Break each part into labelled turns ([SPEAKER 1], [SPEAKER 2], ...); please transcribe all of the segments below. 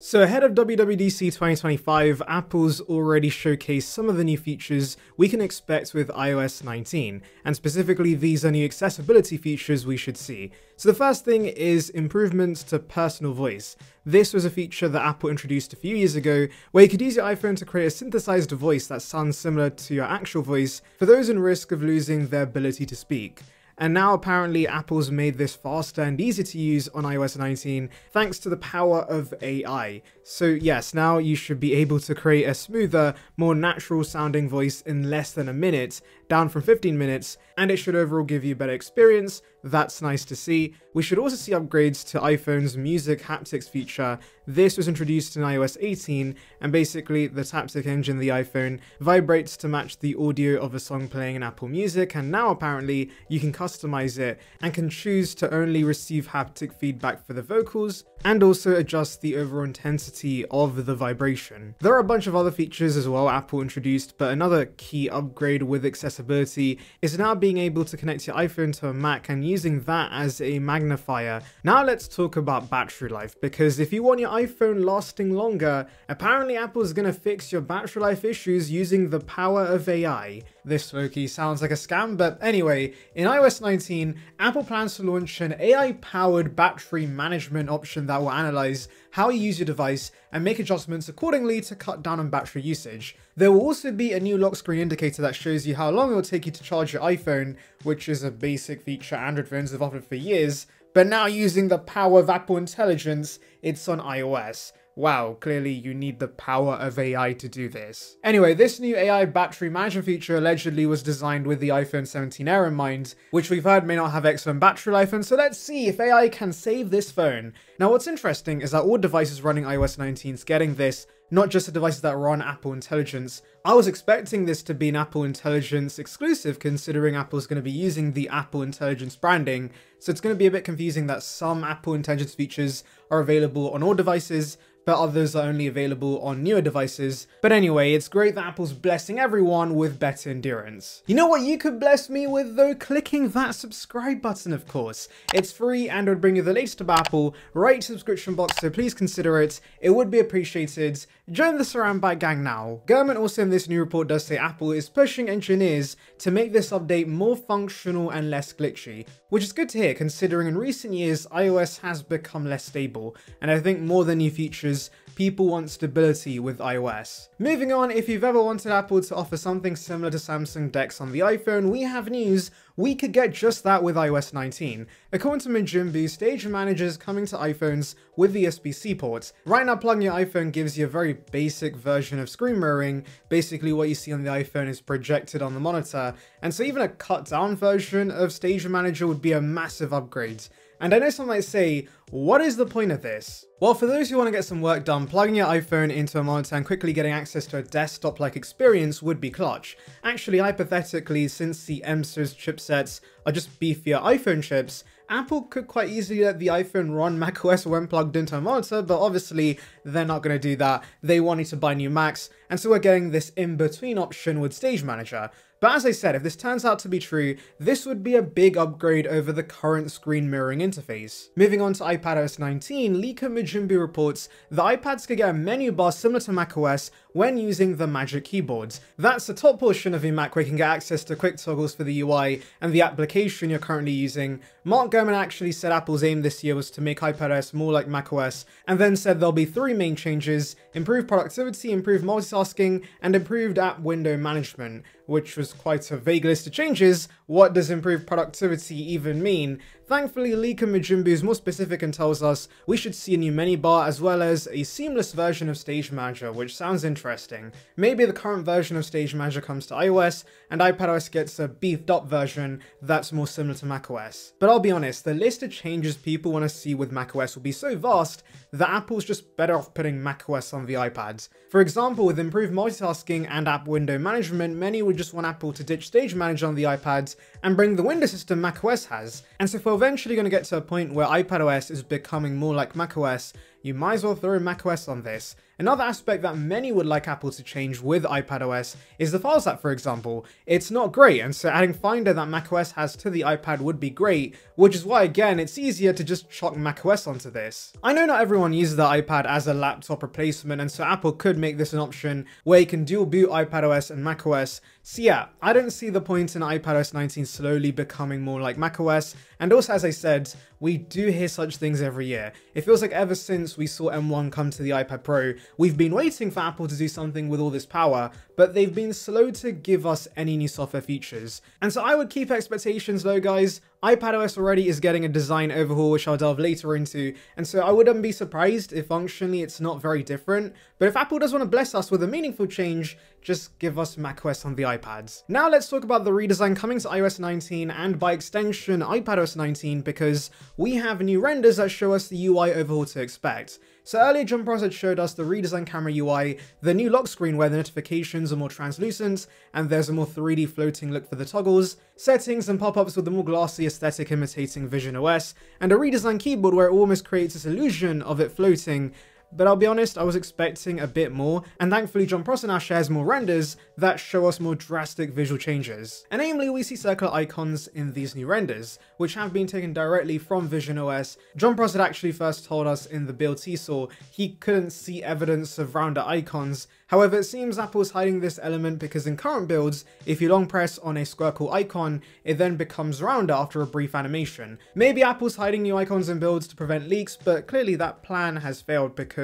[SPEAKER 1] So ahead of WWDC 2025, Apple's already showcased some of the new features we can expect with iOS 19, and specifically these are new accessibility features we should see. So the first thing is improvements to personal voice. This was a feature that Apple introduced a few years ago, where you could use your iPhone to create a synthesized voice that sounds similar to your actual voice for those in risk of losing their ability to speak. And now apparently Apple's made this faster and easier to use on iOS 19 thanks to the power of AI. So yes, now you should be able to create a smoother, more natural sounding voice in less than a minute, down from 15 minutes, and it should overall give you a better experience. That's nice to see. We should also see upgrades to iPhone's music haptics feature. This was introduced in iOS 18, and basically the Taptic engine the iPhone vibrates to match the audio of a song playing in Apple Music, and now apparently you can customize it and can choose to only receive haptic feedback for the vocals, and also adjust the overall intensity of the vibration. There are a bunch of other features as well Apple introduced, but another key upgrade with accessibility is now being able to connect your iPhone to a Mac and using that as a magnifier. Now let's talk about battery life, because if you want your iPhone lasting longer, apparently Apple is going to fix your battery life issues using the power of AI. This Loki sounds like a scam, but anyway, in iOS 19, Apple plans to launch an AI-powered battery management option that will analyze how you use your device and make adjustments accordingly to cut down on battery usage. There will also be a new lock screen indicator that shows you how long it will take you to charge your iPhone, which is a basic feature Android phones have offered for years, but now using the power of Apple Intelligence, it's on iOS. Wow, clearly you need the power of AI to do this. Anyway, this new AI battery management feature allegedly was designed with the iPhone 17 Air in mind, which we've heard may not have excellent battery life, and so let's see if AI can save this phone. Now what's interesting is that all devices running iOS 19 is getting this, not just the devices that run Apple Intelligence. I was expecting this to be an Apple Intelligence exclusive considering Apple's going to be using the Apple Intelligence branding, so it's going to be a bit confusing that some Apple Intelligence features are available on all devices, but others are only available on newer devices. But anyway, it's great that Apple's blessing everyone with better endurance. You know what you could bless me with though? Clicking that subscribe button, of course. It's free and would bring you the latest of Apple right subscription box, so please consider it. It would be appreciated. Join the SaranByte gang now. Gurman also in this new report does say Apple is pushing engineers to make this update more functional and less glitchy, which is good to hear considering in recent years iOS has become less stable, and I think more than new features people want stability with iOS. Moving on, if you've ever wanted Apple to offer something similar to Samsung DeX on the iPhone, we have news. We could get just that with iOS 19. According to Majin Bu, Stage Manager is coming to iPhones with the USB-C port. Right now, plugging your iPhone gives you a very basic version of screen mirroring. Basically, what you see on the iPhone is projected on the monitor, and so even a cut-down version of Stage Manager would be a massive upgrade. And I know some might say, what is the point of this? Well, for those who want to get some work done, plugging your iPhone into a monitor and quickly getting access to a desktop-like experience would be clutch. Actually, hypothetically, since the M-series chipsets are just beefier iPhone chips, Apple could quite easily let the iPhone run macOS when plugged into a monitor, but obviously they're not going to do that. They wanted to buy new Macs, and so we're getting this in-between option with Stage Manager. But as I said, if this turns out to be true, this would be a big upgrade over the current screen mirroring interface. Moving on to iPadOS 19, Leaker Majin Bu reports the iPads could get a menu bar similar to macOS when using the Magic Keyboards. That's the top portion of your Mac where you can get access to quick toggles for the UI and the application you're currently using. Mark Gurman actually said Apple's aim this year was to make iPadOS more like macOS, and then said there'll be three main changes, improved productivity, improved multitasking, and improved app window management, which was quite a vague list of changes. What does improved productivity even mean? Thankfully, Leaker Majin Bu is more specific and tells us we should see a new menu bar as well as a seamless version of Stage Manager, which sounds interesting. Maybe the current version of Stage Manager comes to iOS, and iPadOS gets a beefed up version that's more similar to macOS. But I'll be honest, the list of changes people want to see with macOS will be so vast that Apple's just better off putting macOS on the iPads. For example, with improved multitasking and app window management, many would just want Apple to ditch Stage Manager on the iPads and bring the window system macOS has. And so if we're eventually going to get to a point where iPadOS is becoming more like macOS, you might as well throw macOS on this. Another aspect that many would like Apple to change with iPadOS is the Files app, for example. It's not great, and so adding Finder that macOS has to the iPad would be great, which is why, again, it's easier to just chuck macOS onto this. I know not everyone uses the iPad as a laptop replacement, and so Apple could make this an option where you can dual boot iPadOS and macOS. So yeah, I don't see the point in iPadOS 19 slowly becoming more like macOS, and also as I said, we do hear such things every year. It feels like ever since we saw M1 come to the iPad Pro, we've been waiting for Apple to do something with all this power, but they've been slow to give us any new software features. And so I would keep expectations low guys, iPadOS already is getting a design overhaul which I'll delve later into, and so I wouldn't be surprised if functionally it's not very different, but if Apple does want to bless us with a meaningful change, just give us macOS on the iPads. Now let's talk about the redesign coming to iOS 19 and by extension iPadOS 19 because we have new renders that show us the UI overhaul to expect. So earlier Prosser had showed us the redesigned camera UI, the new lock screen where the notifications are more translucent, and there's a more 3D floating look for the toggles, settings and pop-ups with a more glassy aesthetic imitating Vision OS, and a redesigned keyboard where it almost creates this illusion of it floating, but I'll be honest, I was expecting a bit more, and thankfully Jon Prosser shares more renders that show us more drastic visual changes. And namely, we see circular icons in these new renders, which have been taken directly from Vision OS. Jon Prosser actually first told us in the build he saw he couldn't see evidence of rounder icons, However, it seems Apple's hiding this element because in current builds, if you long press on a squircle icon, it then becomes rounder after a brief animation. Maybe Apple's hiding new icons in builds to prevent leaks, but clearly that plan has failed because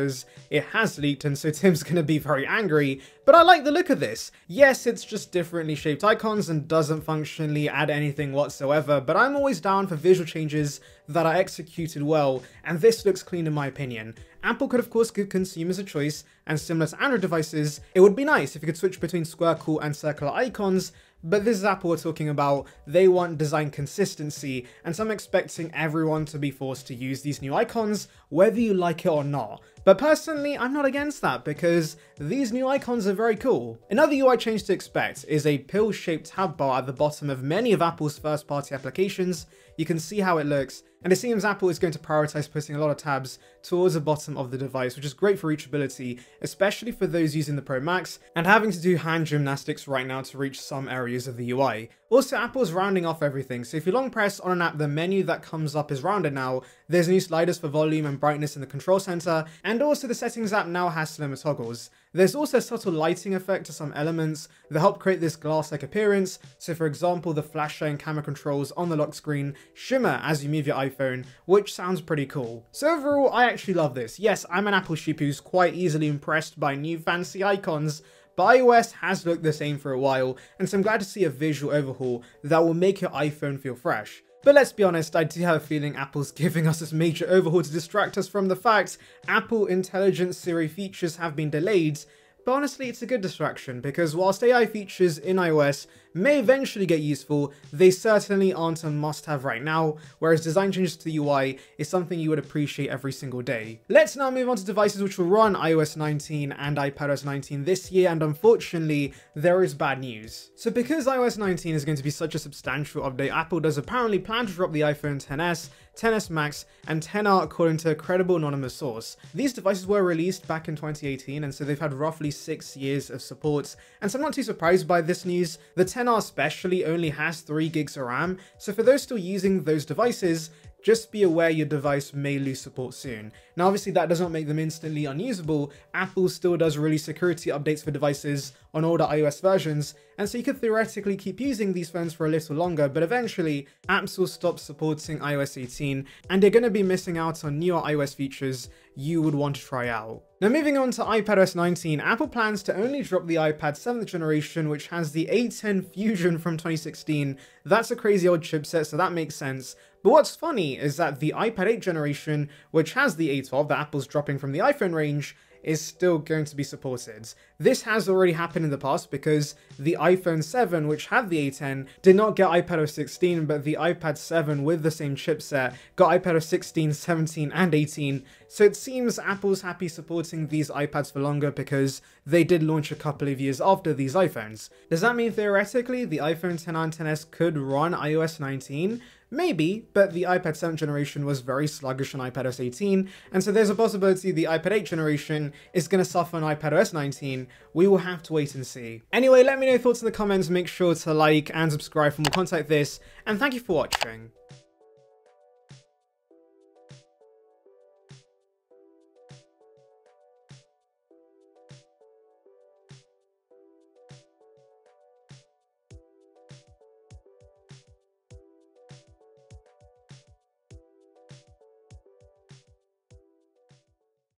[SPEAKER 1] it has leaked and so Tim's gonna be very angry, but I like the look of this. Yes, it's just differently shaped icons and doesn't functionally add anything whatsoever, but I'm always down for visual changes that are executed well, and this looks clean in my opinion. Apple could of course give consumers a choice, and similar to Android devices, it would be nice if you could switch between squircle and circular icons, but this is Apple we're talking about, they want design consistency, and so I'm expecting everyone to be forced to use these new icons, whether you like it or not. But personally, I'm not against that because these new icons are very cool. Another UI change to expect is a pill-shaped tab bar at the bottom of many of Apple's first-party applications. You can see how it looks, and it seems Apple is going to prioritize putting a lot of tabs towards the bottom of the device, which is great for reachability, especially for those using the Pro Max and having to do hand gymnastics right now to reach some areas of the UI. Also, Apple's rounding off everything, so if you long press on an app, the menu that comes up is rounded now. There's new sliders for volume and brightness in the control center, and also the settings app now has slimmer toggles. There's also a subtle lighting effect to some elements that help create this glass-like appearance, so for example the flasher and camera controls on the lock screen shimmer as you move your iPhone, which sounds pretty cool. So overall, I actually love this. Yes, I'm an Apple sheep who's quite easily impressed by new fancy icons, but iOS has looked the same for a while, and so I'm glad to see a visual overhaul that will make your iPhone feel fresh. But let's be honest, I do have a feeling Apple's giving us this major overhaul to distract us from the fact Apple Intelligence Siri features have been delayed, but honestly, it's a good distraction because whilst AI features in iOS may eventually get useful, they certainly aren't a must-have right now, whereas design changes to the UI is something you would appreciate every single day. Let's now move on to devices which will run iOS 19 and iPadOS 19 this year, and unfortunately, there is bad news. So because iOS 19 is going to be such a substantial update, Apple does apparently plan to drop the iPhone XS 10s Max, and 10R according to a credible anonymous source. These devices were released back in 2018 and so they've had roughly 6 years of support, and so I'm not too surprised by this news. The 10R especially only has 3 gigs of RAM, so for those still using those devices, just be aware your device may lose support soon. Now obviously that does not make them instantly unusable, Apple still does release security updates for devices on older iOS versions, and so you could theoretically keep using these phones for a little longer, but eventually apps will stop supporting iOS 18, and you're going to be missing out on newer iOS features you would want to try out. Now moving on to iPadOS 19, Apple plans to only drop the iPad 7th generation which has the A10 Fusion from 2016. That's a crazy old chipset so that makes sense. But what's funny is that the iPad 8 generation, which has the A12 that Apple's dropping from the iPhone range, is still going to be supported. This has already happened in the past because the iPhone 7, which had the A10, did not get iPadOS 16, but the iPad 7 with the same chipset got iPadOS 16, 17, and 18. So it seems Apple's happy supporting these iPads for longer because they did launch a couple of years after these iPhones. Does that mean theoretically the iPhone 10 and 10s could run iOS 19? Maybe, but the iPad 7th generation was very sluggish on iPadOS 18, and so there's a possibility the iPad 8 generation is going to suffer on iPadOS 19. We will have to wait and see. Anyway, let me know your thoughts in the comments, make sure to like and subscribe for more content like this, and thank you for watching.